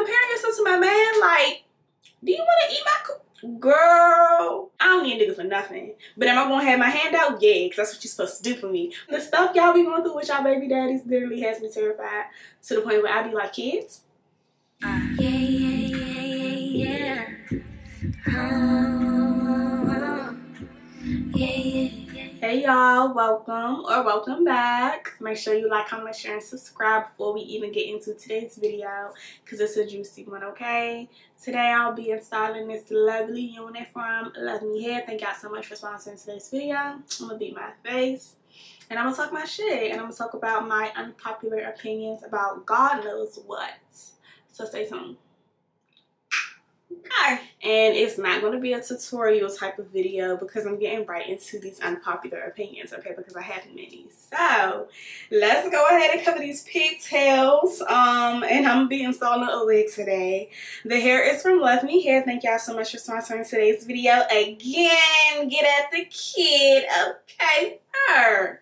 comparing yourself to my man, like, do you want to eat my girl? I don't need a nigga for nothing. But am I gonna have my hand out? Yeah, because that's what you're supposed to do for me. The stuff y'all be going through with y'all baby daddies literally has me terrified to the point where I be like, kids. Uh, yeah, yeah, yeah, yeah. Oh, Hey y'all, welcome or welcome back. Make sure you like, comment, share, and subscribe before we even get into today's video because it's a juicy one, okay? Today I'll be installing this lovely unit from Luvme Hair. Thank y'all so much for sponsoring today's video. I'm gonna beat my face and I'm gonna talk my shit and I'm gonna talk about my unpopular opinions about God knows what. So stay tuned. Okay. And it's not going to be a tutorial type of video because I'm getting right into these unpopular opinions, okay, because I have many. So, let's go ahead and cover these pigtails. Um, and I'm going to be installing a wig today. The hair is from Luvme Hair. Thank y'all so much for sponsoring today's video. Again, get at the kid, okay? Her.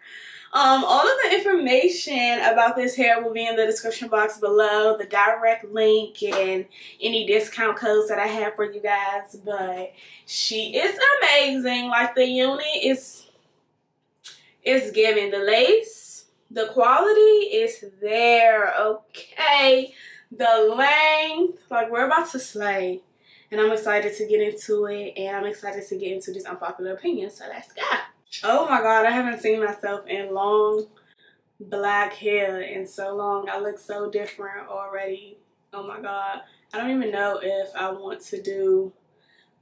Um, all of the information about this hair will be in the description box below, the direct link and any discount codes that I have for you guys. But she is amazing. Like the unit is is giving the lace. The quality is there, okay? The length, like we're about to slay. And I'm excited to get into it and I'm excited to get into this unpopular opinion. So let's go. Oh my god, I haven't seen myself in long black hair in so long. I look so different already. Oh my god. I don't even know if I want to do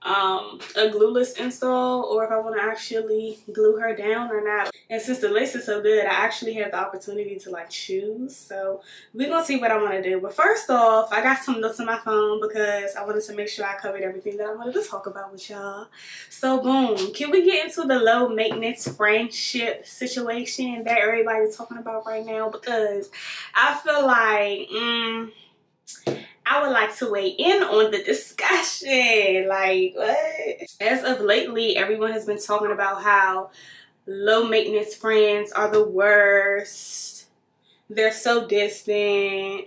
um, a glueless install or if I want to actually glue her down or not. And since the lace is so good, I actually have the opportunity to like choose. So we're going to see what I want to do. But first off, I got some notes on my phone because I wanted to make sure I covered everything that I wanted to talk about with y'all. So boom, can we get into the low maintenance friendship situation that everybody's talking about right now? Because I feel like... Mm, I would like to weigh in on the discussion. Like, what? As of lately, everyone has been talking about how low maintenance friends are the worst. They're so distant.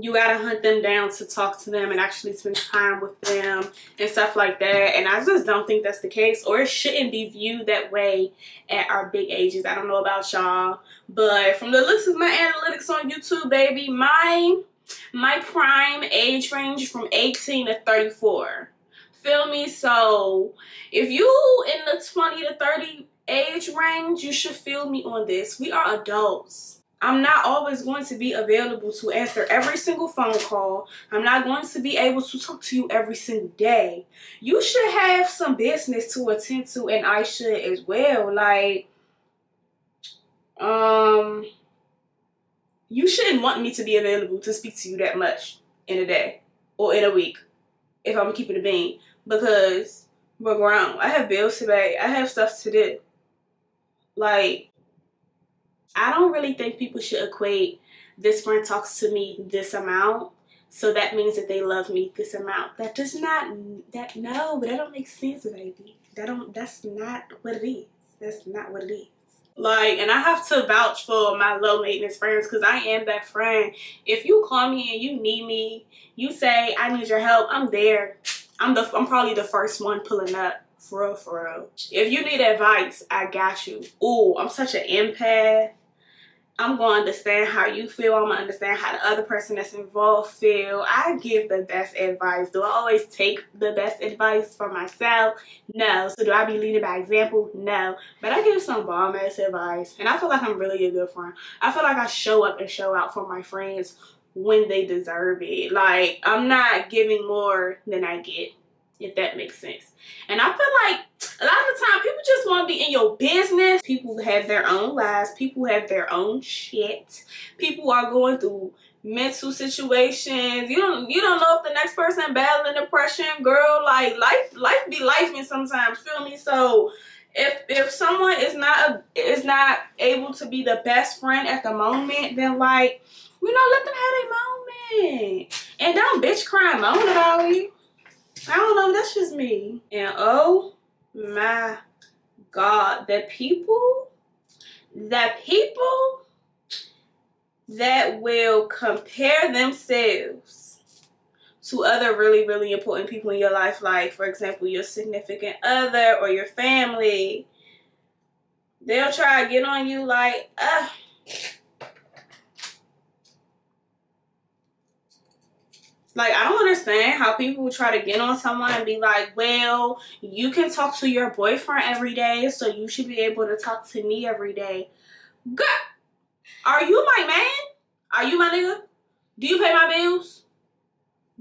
You gotta hunt them down to talk to them and actually spend time with them and stuff like that. And I just don't think that's the case, or it shouldn't be viewed that way at our big ages. I don't know about y'all, but from the looks of my analytics on YouTube, baby, mine my prime age range from 18 to 34 feel me so if you in the 20 to 30 age range you should feel me on this we are adults I'm not always going to be available to answer every single phone call. I'm not going to be able to talk to you every single day. You should have some business to attend to and I should as well. Like, um, you shouldn't want me to be available to speak to you that much in a day or in a week if I'm keeping a bean because we're grown. I have bills to pay. I have stuff to do. Like, I don't really think people should equate this friend talks to me this amount. So that means that they love me this amount. That does not, that, no, but that don't make sense, baby. That don't, that's not what it is. That's not what it is. Like, and I have to vouch for my low maintenance friends because I am that friend. If you call me and you need me, you say, I need your help, I'm there. I'm the I'm probably the first one pulling up. For real, for real. If you need advice, I got you. Ooh, I'm such an empath. I'm going to understand how you feel. I'm going to understand how the other person that's involved feel. I give the best advice. Do I always take the best advice for myself? No. So do I be leading by example? No. But I give some bomb ass advice. And I feel like I'm really a good friend. I feel like I show up and show out for my friends when they deserve it. Like, I'm not giving more than I get if that makes sense. And I feel like a lot of the time people just want to be in your business. People have their own lives. People have their own shit. People are going through mental situations. You don't you don't know if the next person battling depression, girl. Like life life be life and sometimes, feel me? So if if someone is not a, is not able to be the best friend at the moment, then like you know, let them have a moment. And don't bitch cry and moan about it. I don't know, that's just me. And oh my God, the people, the people that will compare themselves to other really, really important people in your life, like, for example, your significant other or your family, they'll try to get on you like, ah. Like, I don't understand how people try to get on someone and be like, well, you can talk to your boyfriend every day, so you should be able to talk to me every day. God, are you my man? Are you my nigga? Do you pay my bills?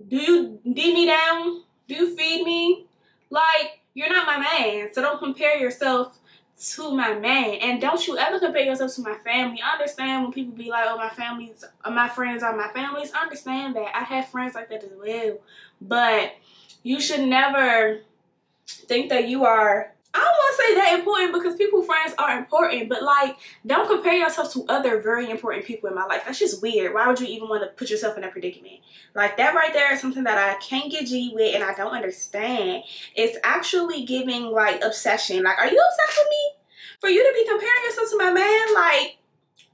Do you D me down? Do you feed me? Like, you're not my man, so don't compare yourself to my man. And don't you ever compare yourself to my family. Understand when people be like, oh, my family's, uh, my friends are my families. Understand that. I have friends like that as well. But you should never think that you are I don't want to say that important because people friends are important, but like don't compare yourself to other very important people in my life. That's just weird. Why would you even want to put yourself in a predicament? Like that right there is something that I can't get G with and I don't understand. It's actually giving like obsession. Like, are you obsessed with me? For you to be comparing yourself to my man, like,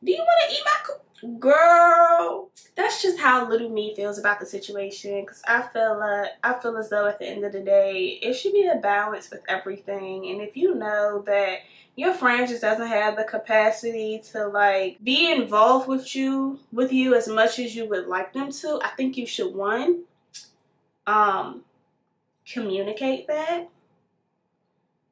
do you want to eat my girl that's just how little me feels about the situation because i feel like i feel as though at the end of the day it should be a balance with everything. And if you know that your friend just doesn't have the capacity to like be involved with you with you as much as you would like them to i think you should one um communicate that.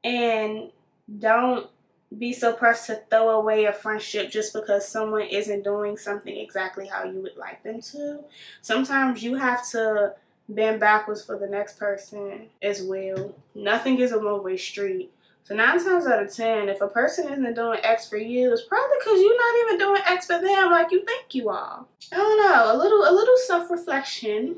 And don't be so pressed to throw away a friendship just because someone isn't doing something exactly how you would like them to. Sometimes you have to bend backwards for the next person as well. Nothing is a one-way street. So nine times out of ten, if a person isn't doing X for you, it's probably because you're not even doing X for them like you think you are. I don't know. A little a little self-reflection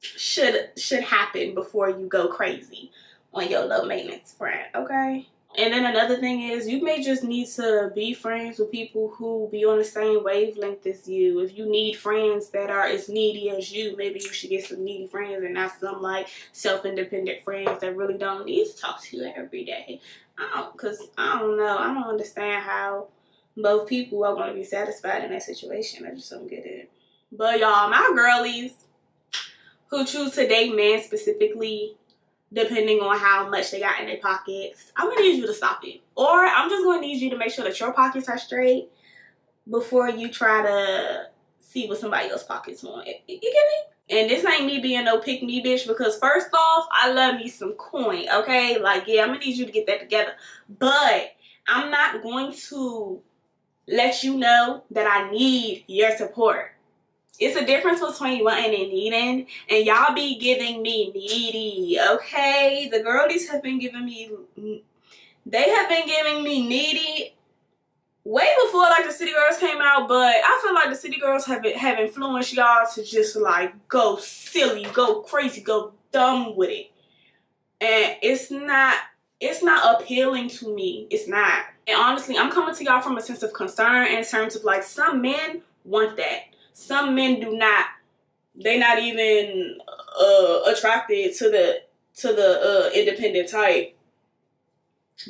should should happen before you go crazy on your low maintenance friend, okay? And then another thing is you may just need to be friends with people who be on the same wavelength as you. If you need friends that are as needy as you, maybe you should get some needy friends and not some like self-independent friends that really don't need to talk to you every day. I don't, cause I don't know. I don't understand how both people are going to be satisfied in that situation. I just don't get it. But y'all, my girlies who choose to date men specifically depending on how much they got in their pockets. I'm gonna need you to stop it. Or I'm just gonna need you to make sure that your pockets are straight before you try to see what somebody else's pockets want. You, get me? And this ain't me being no pick me bitch because first off, I love me some coin, okay? Like, yeah, I'm gonna need you to get that together. But I'm not going to let you know that I need your support. It's a difference between wanting and needing. And y'all be giving me needy, okay? The girlies have been giving me, they have been giving me needy way before like the City Girls came out. But I feel like the City Girls have, have influenced y'all to just like go silly, go crazy, go dumb with it. And it's not, it's not appealing to me. It's not. And honestly, I'm coming to y'all from a sense of concern in terms of like some men want that some men do not they not even uh, attracted to the to the uh, independent type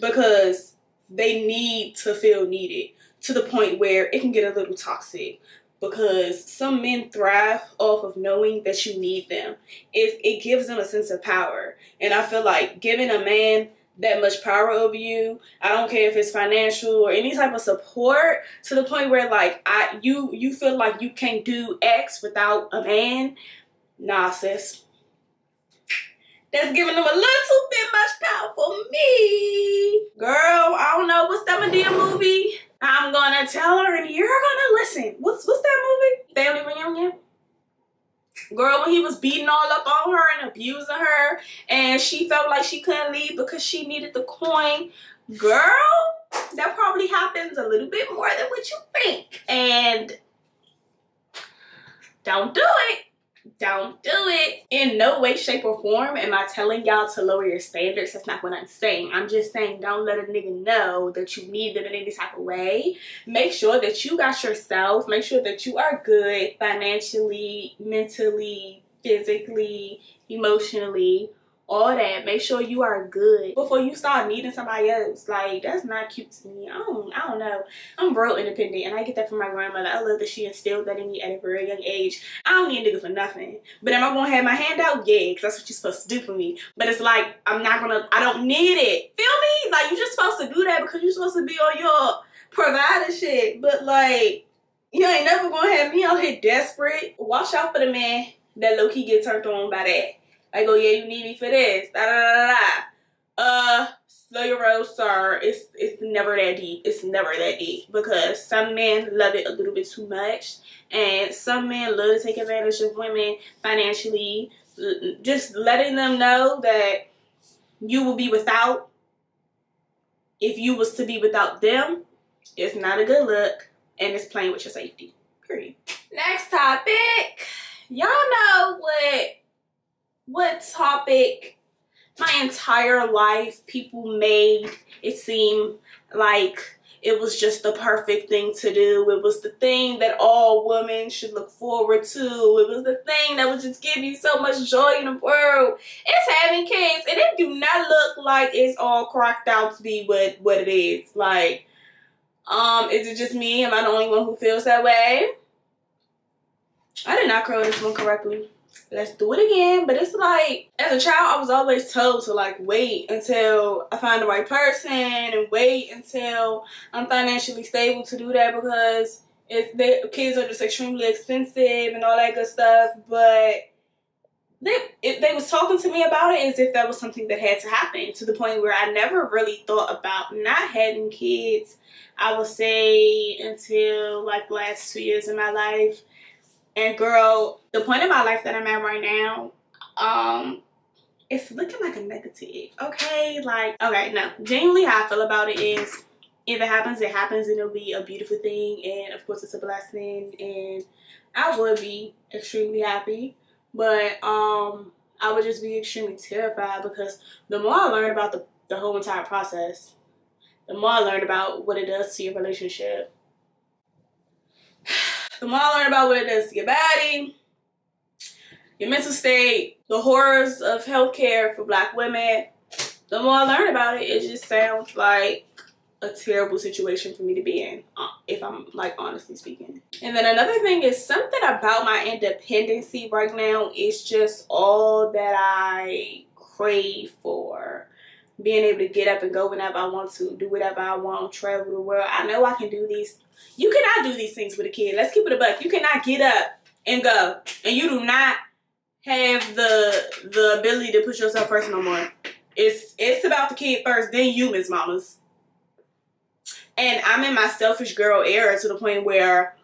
because they need to feel needed to the point where it can get a little toxic because some men thrive off of knowing that you need them. It, it gives them a sense of power. And I feel like giving a man that much power over you. I don't care if it's financial or any type of support to the point where like I you you feel like you can't do X without a man. Nah, sis. That's giving them a little bit much power for me. Girl, I don't know. What's that Madea movie? I'm gonna tell her and you're gonna listen. What's what's that movie? Family Reunion? Girl when he was beating all up on her and abusing her and she felt like she couldn't leave because she needed the coin. Girl that probably happens a little bit more than what you think. And don't do it don't do it. In no way, shape, or form am I telling y'all to lower your standards. That's not what I'm saying. I'm just saying don't let a nigga know that you need them in any type of way. Make sure that you got yourself. Make sure that you are good financially, mentally, physically, emotionally, all that. Make sure you are good before you start needing somebody else. Like that's not cute to me. I don't I don't know. I'm real independent and I get that from my grandmother. I love that she instilled that in me at a very young age. I don't need a nigga for nothing. But am I gonna have my hand out? Yeah, because that's what you're supposed to do for me. But it's like I'm not gonna I don't need it. Feel me? Like you're just supposed to do that because you're supposed to be on your provider shit. But like you ain't never gonna have me out here desperate. Watch out for the man that low key get turned on by that. Like, oh yeah, you need me for this. Da da da da. Uh, slow your roll, sir. It's it's never that deep. It's never that deep because some men love it a little bit too much, and some men love to take advantage of women financially. Just letting them know that you will be without if you was to be without them it's not a good look and it's playing with your safety period next topic y'all know what what topic my entire life people made it seem like it was just the perfect thing to do. It was the thing that all women should look forward to. It was the thing that would just give you so much joy in the world. It's having kids. And it do not look like it's all cracked out to be what, what it is. Like, um, is it just me? Am I the only one who feels that way? I did not curl this one correctly let's do it again. But it's like, as a child, I was always told to like wait until I find the right person and wait until I'm financially stable to do that because if the kids are just extremely expensive and all that good stuff. But they it, they was talking to me about it as if that was something that had to happen to the point where I never really thought about not having kids. I would say until like the last two years of my life. And girl, the point in my life that I'm at right now, um, it's looking like a negative. Okay, like okay, no. Genuinely, how I feel about it is, if it happens, it happens, and it'll be a beautiful thing, and of course, it's a blessing, and I would be extremely happy. But um, I would just be extremely terrified because the more I learn about the the whole entire process, the more I learn about what it does to your relationship, the more I learn about what it does to your body, your mental state, the horrors of healthcare for black women, the more I learn about it, it just sounds like a terrible situation for me to be in, uh, if I'm like honestly speaking. And then another thing is something about my independency right now is just all that I crave for. Being able to get up and go whenever I want to, do whatever I want, travel the world. I know I can do these you cannot do these things with a kid. Let's keep it a buck. You cannot get up and go. And you do not have the the ability to put yourself first no more. It's it's about the kid first, then you, Miss Mamas. And I'm in my selfish girl era to the point where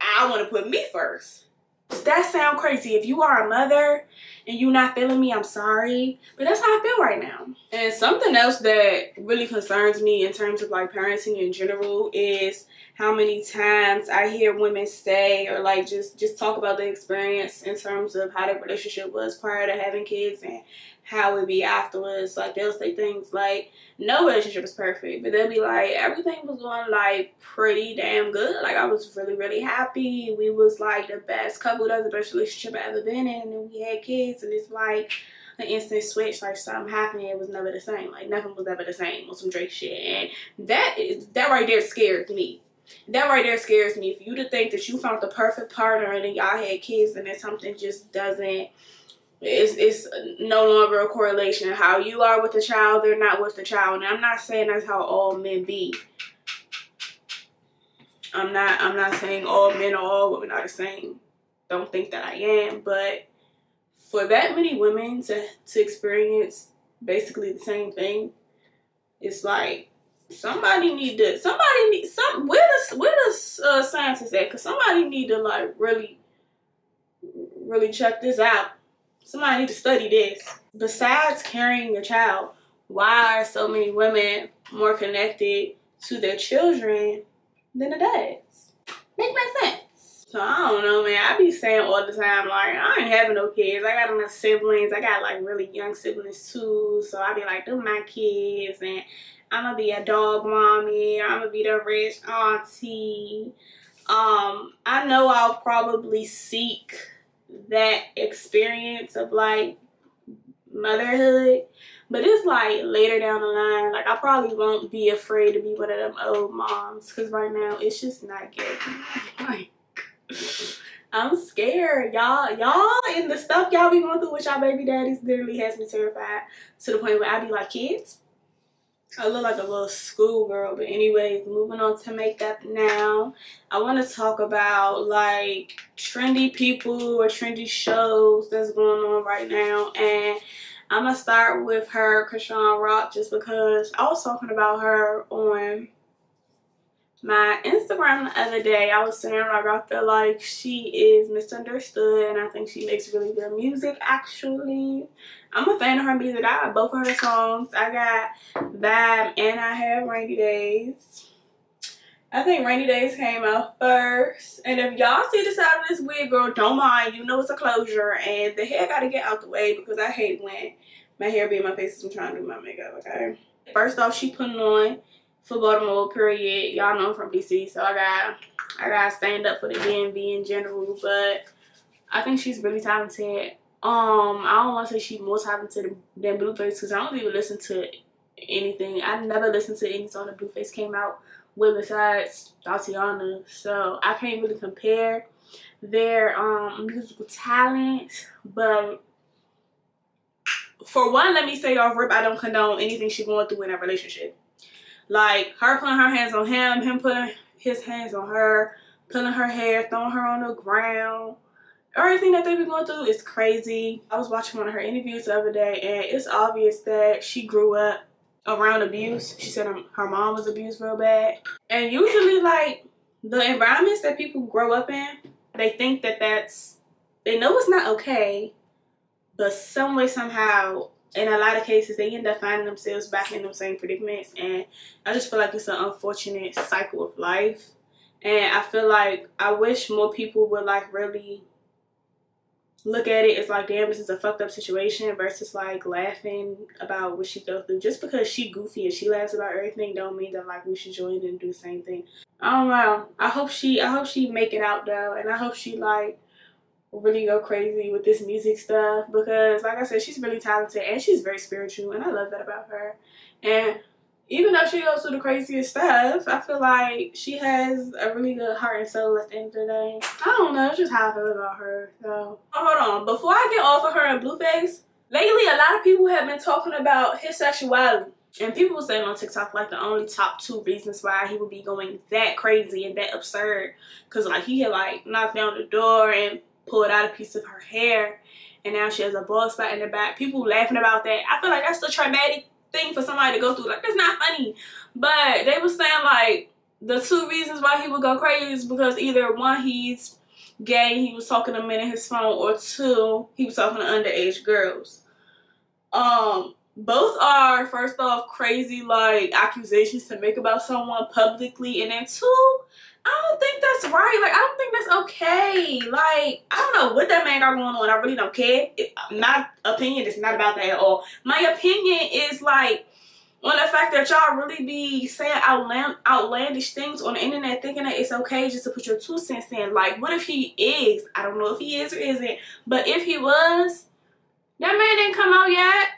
I want to put me first. Does that sound crazy? If you are a mother and you're not feeling me, I'm sorry. But that's how I feel right now. And something else that really concerns me in terms of like parenting in general is how many times I hear women say or like just just talk about the experience in terms of how their relationship was prior to having kids and how it be afterwards. Like they'll say things like, "No relationship is perfect," but they'll be like, "Everything was going like pretty damn good. Like I was really really happy. We was like the best couple, that's the best relationship I ever been in, and then we had kids, and it's like." An instant switch, like something happened, it was never the same. Like nothing was ever the same on some Drake shit, and that is that right there scares me that right there scares me. For you to think that you found the perfect partner and then y'all had kids and then something just doesn't it's it's no longer a correlation. How you are with the child, they're not with the child. And I'm not saying that's how all men be. I'm not I'm not saying all men or all women are the same. Don't think that I am, but for that many women to to experience basically the same thing, it's like somebody need to somebody need some where the where the uh, scientists at because somebody need to like really really check this out somebody need to study this besides carrying a child why are so many women more connected to their children than the dads make my sense so I don't know, man. I be saying all the time, like, I ain't having no kids. I got enough siblings. I got like really young siblings too. So I be like, they're my kids. And I'm gonna be a dog mommy. I'm gonna be the rich auntie. Um, I know I'll probably seek that experience of like motherhood. But it's like later down the line. Like I probably won't be afraid to be one of them old moms. Cause right now it's just not getting like I'm scared. Y'all, y'all and the stuff y'all be going through with y'all baby daddies literally has me terrified to the point where I be like, kids, I look like a little schoolgirl. But anyways, moving on to makeup now. I want to talk about like trendy people or trendy shows that's going on right now. And I'm to start with her, Chrisean Rock, just because I was talking about her on my Instagram the other day. I was saying like I feel like she is misunderstood and I think she makes really good music actually. I'm a fan of her music. I got both of her songs. I got Vibe and I have Rainy Days. I think Rainy Days came out first. And if y'all see the side of this wig, girl, don't mind. You know it's a closure. And the hair got to get out the way because I hate when my hair be in my face I'm trying to do my makeup, okay? First off, she putting on for Baltimore, period. Y'all know I'm from DC, so I got I gotta stand up for the DMV in general. But I think she's really talented. Um, I don't want to say she's more talented than Blueface because I don't even listen to anything. I never listened to any song that Blueface came out with besides Thotiana. So I can't really compare their um musical talent. But for one, let me say off rip, I don't condone anything she's going through in a relationship. Like her putting her hands on him, him putting his hands on her, pulling her hair, throwing her on the ground. Everything that they've been going through is crazy. I was watching one of her interviews the other day and it's obvious that she grew up around abuse. She said her mom was abused real bad. And usually like the environments that people grow up in, they think that that's, they know it's not okay, but some way, somehow, in a lot of cases, they end up finding themselves back in those same predicaments. And I just feel like it's an unfortunate cycle of life. And I feel like I wish more people would like really look at it as like, damn, this is a fucked up situation versus like laughing about what she goes through. Just because she goofy and she laughs about everything don't mean that like we should join and do the same thing. I don't know. I hope she I hope she make it out though and I hope she like really go crazy with this music stuff because like I said, she's really talented and she's very spiritual and I love that about her. And even though she goes through the craziest stuff, I feel like she has a really good heart and soul at the end of the day. I don't know, it's just how I feel about her. So oh, hold on. Before I get off of her and Blueface, lately a lot of people have been talking about his sexuality. And people were saying on TikTok like the only top two reasons why he would be going that crazy and that absurd. Cause like he had like knocked down the door and pulled out a piece of her hair and now she has a bald spot in the back. People laughing about that. I feel like that's the traumatic thing for somebody to go through. Like, that's not funny. But they were saying, like, the two reasons why he would go crazy is because either one, he's gay, he was talking to men in his phone, or two, he was talking to underage girls. Um, both are, first off, crazy, like, accusations to make about someone publicly. And then two, I don't think that's right. Like, I don't think that's okay. Like, I don't know what that man got going on. I really don't care. It, my opinion is not about that at all. My opinion is like on the fact that y'all really be saying outland outlandish things on the internet thinking that it's okay just to put your two cents in. Like, what if he is? I don't know if he is or isn't. But if he was, that man didn't come out yet.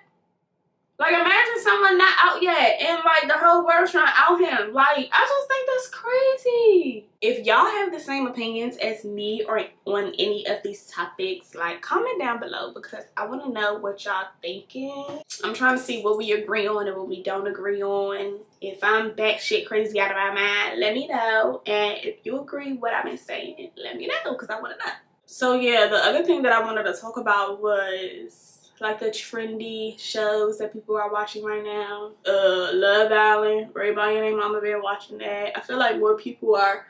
Like imagine someone not out yet and like the whole world's trying to out him. Like I just think that's crazy. If y'all have the same opinions as me or on any of these topics, like comment down below because I want to know what y'all thinking. I'm trying to see what we agree on and what we don't agree on. If I'm batshit crazy out of my mind, let me know. And if you agree what I've been saying, let me know because I want to know. So yeah, the other thing that I wanted to talk about was like the trendy shows that people are watching right now. Uh, Love Island, Bryant and Mama Bear watching that. I feel like more people are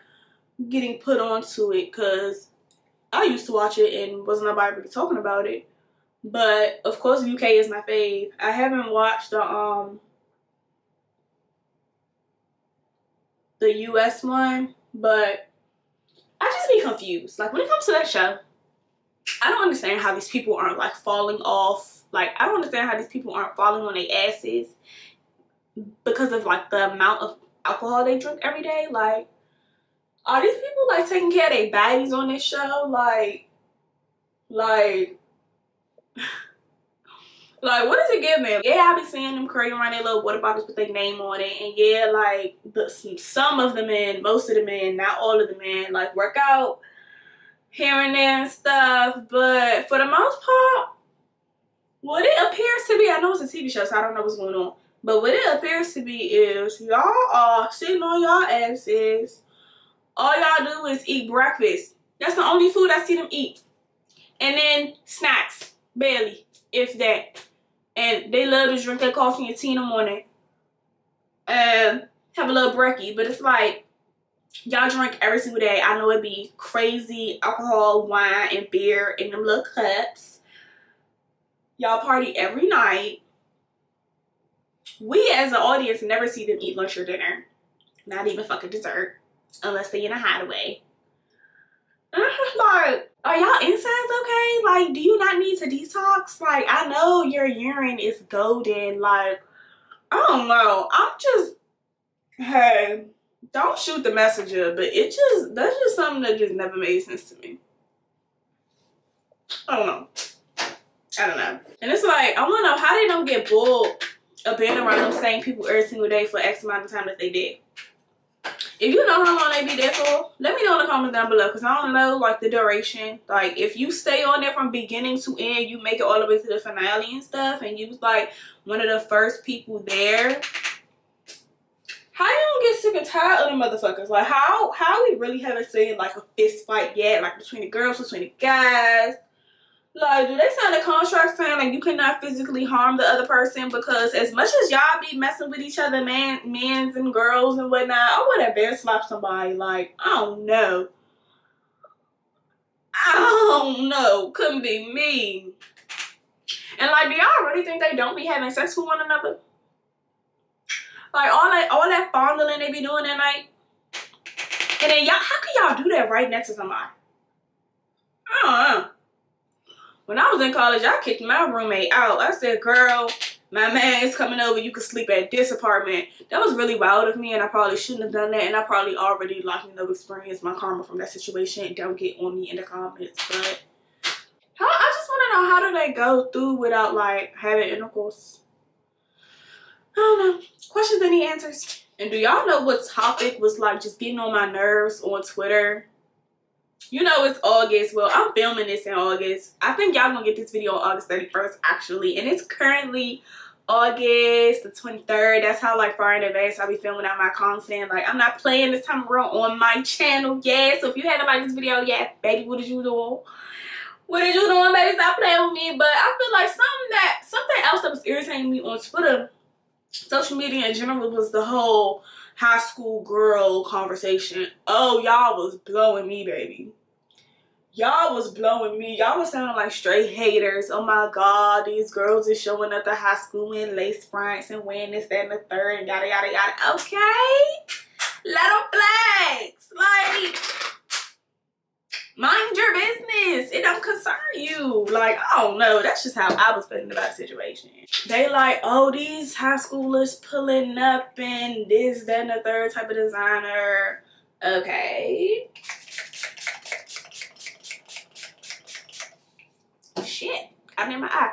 getting put onto it because I used to watch it and wasn't nobody really talking about it. But of course, UK is my fave. I haven't watched the um the US one, but I just be confused. Like when it comes to that show, I don't understand how these people aren't like falling off. Like I don't understand how these people aren't falling on their asses because of like the amount of alcohol they drink every day. Like are these people like taking care of their bodies on this show? Like like Like, what does it give me? Yeah, I be seeing them carrying around their little water bottles with their name on it. And yeah, like, the, some of the men, most of the men, not all of the men, like, work out here and there and stuff. But for the most part, what it appears to be, I know it's a TV show, so I don't know what's going on. But what it appears to be is y'all are sitting on y'all asses. All y'all do is eat breakfast. That's the only food I see them eat. And then snacks, barely, if that. And they love to drink their coffee and tea in the morning. And have a little brekkie. But it's like, y'all drink every single day. I know it'd be crazy alcohol, wine, and beer in them little cups. Y'all party every night. We as an audience never see them eat lunch or dinner. Not even fucking dessert. Unless they in a hideaway. like, are y'all insides okay? Like, do you not need to detox? Like, I know your urine is golden. Like, I don't know. I'm just, hey, don't shoot the messenger, but it just, that's just something that just never made sense to me. I don't know. I don't know. And it's like, I want to know how they don't get bulled up being around them same people every single day for X amount of time that they did. If you know how long they be there for, let me know in the comments down below because I don't know like the duration. Like if you stay on there from beginning to end, you make it all the way to the finale and stuff, and you was like one of the first people there. How you don't get sick and tired of the motherfuckers? Like how how we really haven't seen like a fist fight yet, like between the girls, between the guys. Like, do they sign a contract saying like you cannot physically harm the other person? Because as much as y'all be messing with each other, man, men's and girls and whatnot, I would have been slap somebody. Like, I don't know. I don't know. Couldn't be me. And like, do y'all really think they don't be having sex with one another? Like all that, all that fondling they be doing at night. And then y'all, how can y'all do that right next to somebody? I don't know. When I was in college, I kicked my roommate out. I said, girl, my man is coming over. You can sleep at this apartment. That was really wild of me, and I probably shouldn't have done that. And I probably already, like, you know, experienced my karma from that situation. Don't get on me in the comments. But how, I just want to know, how do they go through without, like, having intercourse? I don't know. Questions, any answers? And do y'all know what topic was, like, just getting on my nerves on Twitter? you know it's August. Well, I'm filming this in August. I think y'all gonna get this video on August 31st actually. And it's currently August the 23rd. That's how like far in advance I'll be filming out my content. Like I'm not playing this time around on my channel yet. So if you haven't liked this video yet, baby, what did you do? What did you doing, baby? Stop playing with me. But I feel like something that something else that was irritating me on Twitter, social media in general was the whole high school girl conversation. Oh, y'all was blowing me, baby y'all was blowing me. Y'all was sounding like straight haters. Oh my god, these girls is showing up to high school in lace fronts and wearing this, that, and the third, and yada, yada, yada. Okay? Let them flex. Like, mind your business. It don't concern you. Like, I don't know. That's just how I was feeling about the situation. They like, oh, these high schoolers pulling up in this, that, and the third type of designer. Okay. shit got in my eye.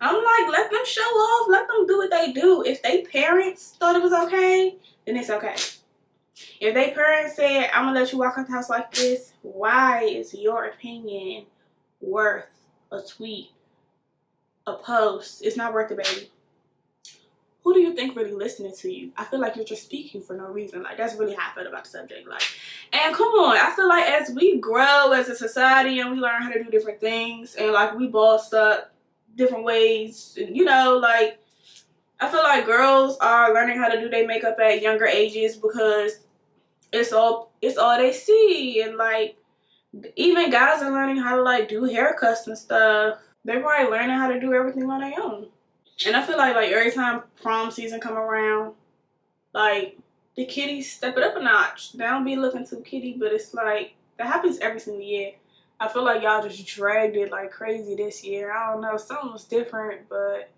I'm like, let them show off. Let them do what they do. If they parents thought it was okay, then it's okay. If they parents said, I'm going to let you walk in the house like this, why is your opinion worth a tweet, a post? It's not worth it, baby who do you think really listening to you? I feel like you're just speaking for no reason. Like that's really how I feel about the subject. Like, and come on, I feel like as we grow as a society and we learn how to do different things and like we boss up different ways, and, you know, like I feel like girls are learning how to do their makeup at younger ages because it's all it's all they see and like even guys are learning how to like do haircuts and stuff. They're probably learning how to do everything on their own. And I feel like like every time prom season come around, like the kitties step it up a notch. They don't be looking too kitty, but it's like that happens every single year. I feel like y'all just dragged it like crazy this year. I don't know, something was different, but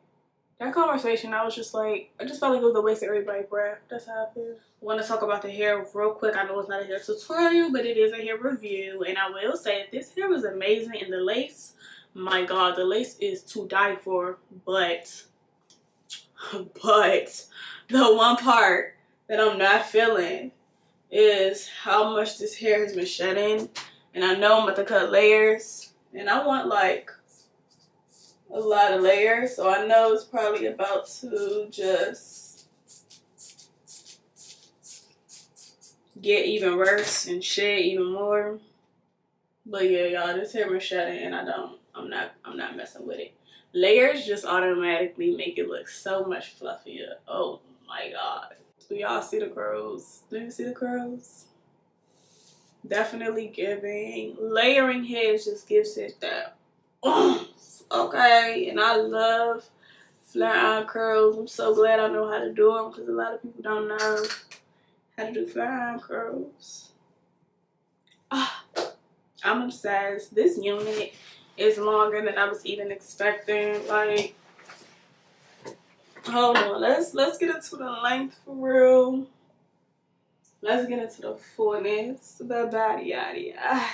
that conversation, I was just like, I just felt like it was a waste of everybody's breath. That's how I feel. want to talk about the hair real quick. I know it's not a hair tutorial, but it is a hair review. And I will say this hair was amazing and the lace my god the lace is to die for but but the one part that i'm not feeling is how much this hair has been shedding and i know i'm about to cut layers and i want like a lot of layers so i know it's probably about to just get even worse and shed even more but yeah y'all this hair been shedding and i don't I'm not I'm not messing with it. Layers just automatically make it look so much fluffier. Oh my god. Do y'all see the curls? Do you see the curls? Definitely giving. Layering hairs just gives it that okay. And I love flat iron curls. I'm so glad I know how to do them because a lot of people don't know how to do flat iron curls. Ah, I'm obsessed. This unit is longer than I was even expecting. Like, hold on, let's let's get into the length for real. Let's get into the fullness, the body, yada yada.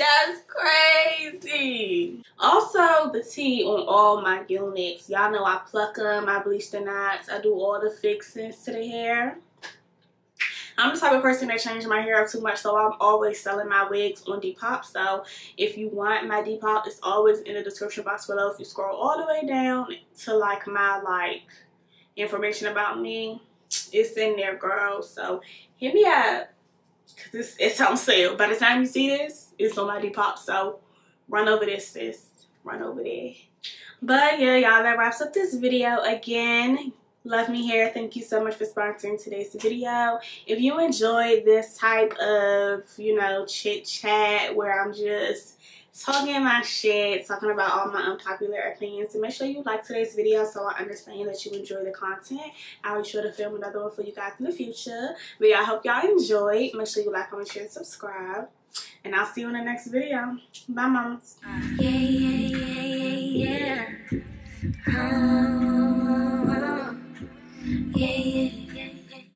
That's crazy. Also, the tea on all my units. Y'all know I pluck them, I bleach the knots, I do all the fixings to the hair. I'm the type of person that changes my hair up too much, so I'm always selling my wigs on Depop. So if you want my Depop, it's always in the description box below. If you scroll all the way down to like my like information about me, it's in there, girl. So hit me up because it's, on sale. By the time you see this, it's on my Depop. So run over this, sis. Run over there. But yeah, y'all, that wraps up this video. Again, Luvme here. thank you so much for sponsoring today's video. If you enjoyed this type of, you know, chit chat where I'm just talking my shit, talking about all my unpopular opinions. And make sure you like today's video so I understand that you enjoy the content. I'll be sure to film another one for you guys in the future. But yeah, I hope y'all enjoyed. Make sure you like, comment, share, and subscribe. And I'll see you in the next video. Bye, mamas. Yeah, yeah, yeah, yeah, yeah. Oh, oh, oh. Yeah, yeah.